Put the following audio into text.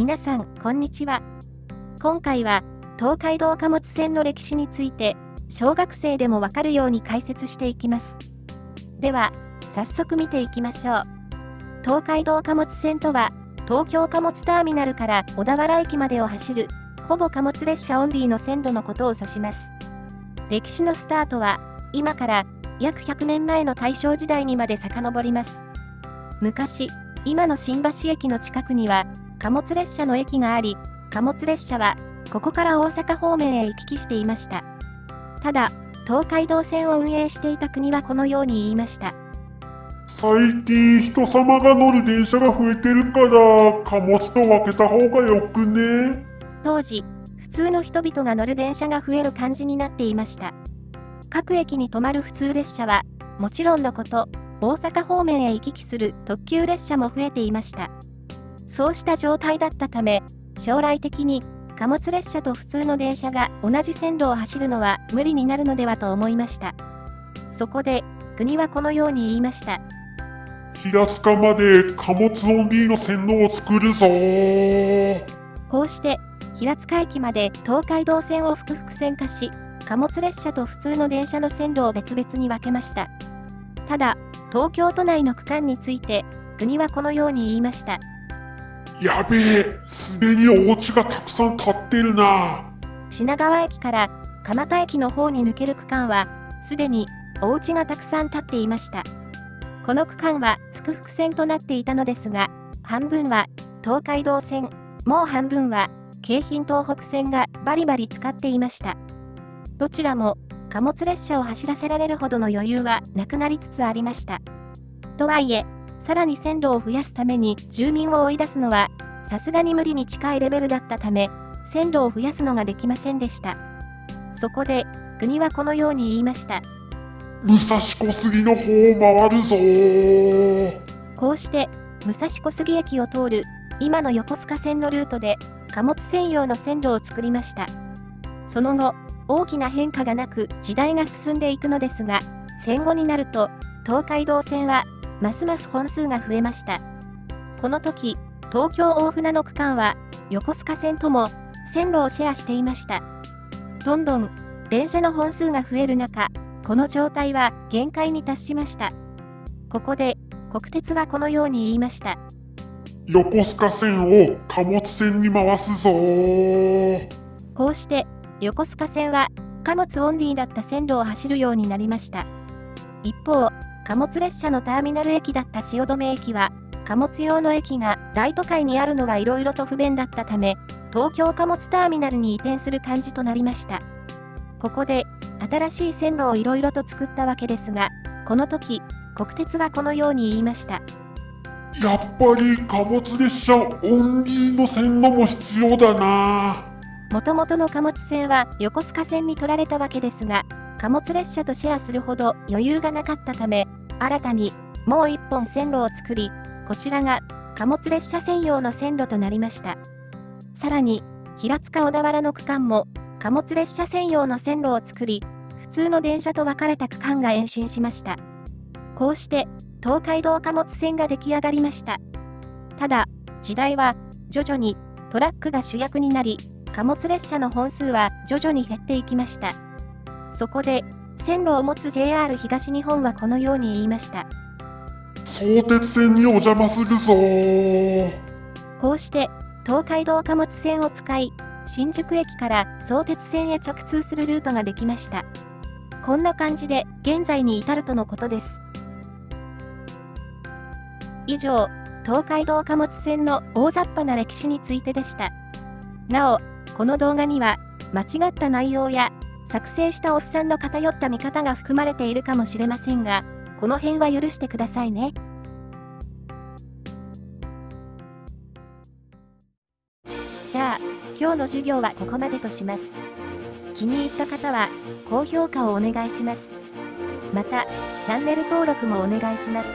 皆さん、こんにちは。今回は、東海道貨物線の歴史について、小学生でもわかるように解説していきます。では、早速見ていきましょう。東海道貨物線とは、東京貨物ターミナルから小田原駅までを走る、ほぼ貨物列車オンリーの線路のことを指します。歴史のスタートは、今から約100年前の大正時代にまで遡ります。昔、今の新橋駅の近くには、貨物列車の駅があり、貨物列車は、ここから大阪方面へ行き来していました。ただ、東海道線を運営していた国はこのように言いました。最近人様が乗る電車が増えてるから貨物と分けた方がよくね？当時普通の人々が乗る電車が増える感じになっていました各駅に止まる普通列車はもちろんのこと大阪方面へ行き来する特急列車も増えていましたそうした状態だったため、将来的に貨物列車と普通の電車が同じ線路を走るのは無理になるのではと思いました。そこで、国はこのように言いました。平塚まで貨物オンリーの線路を作るぞこうして、平塚駅まで東海道線を複々線化し、貨物列車と普通の電車の線路を別々に分けました。ただ、東京都内の区間について、国はこのように言いました。やべえ、すでにお家がたくさん建ってるな。品川駅から蒲田駅の方に抜ける区間は、すでにお家がたくさん建っていました。この区間は複々線となっていたのですが、半分は東海道線、もう半分は京浜東北線がバリバリ使っていました。どちらも貨物列車を走らせられるほどの余裕はなくなりつつありました。とはいえ、さらに線路を増やすために住民を追い出すのは、さすがに無理に近いレベルだったため、線路を増やすのができませんでした。そこで、国はこのように言いました。武蔵小杉の方を回るぞこうして、武蔵小杉駅を通る、今の横須賀線のルートで、貨物専用の線路を作りました。その後、大きな変化がなく時代が進んでいくのですが、戦後になると、東海道線はますます本数が増えました。この時、東京大船の区間は、横須賀線とも線路をシェアしていました。どんどん電車の本数が増える中、この状態は限界に達しました。ここで、国鉄はこのように言いました。横須賀線を貨物線に回すぞこうして、横須賀線は貨物オンリーだった線路を走るようになりました。一方、貨物列車のターミナル駅だった汐留駅は、貨物用の駅が大都会にあるのが色々と不便だったため、東京貨物ターミナルに移転する感じとなりました。ここで、新しい線路を色々と作ったわけですが、この時、国鉄はこのように言いました。やっぱり貨物列車オンリーの線路も必要だなもともとの貨物線は横須賀線に取られたわけですが、貨物列車とシェアするほど余裕がなかったため、新たにもう一本線路を作り、こちらが貨物列車専用の線路となりました。さらに、平塚小田原の区間も貨物列車専用の線路を作り、普通の電車と分かれた区間が延伸しました。こうして、東海道貨物線が出来上がりました。ただ、時代は徐々にトラックが主役になり、貨物列車の本数は徐々に減っていきました。そこで、線路を持つ JR 東日本はこのように言いました。相鉄線にお邪魔するぞこうして、東海道貨物線を使い、新宿駅から相鉄線へ直通するルートができました。こんな感じで現在に至るとのことです。以上、東海道貨物線の大雑把な歴史についてでした。なお、この動画には間違った内容や作成したおっさんの偏った見方が含まれているかもしれませんが、この辺は許してくださいね。じゃあ、今日の授業はここまでとします。気に入った方は、高評価をお願いします。また、チャンネル登録もお願いします。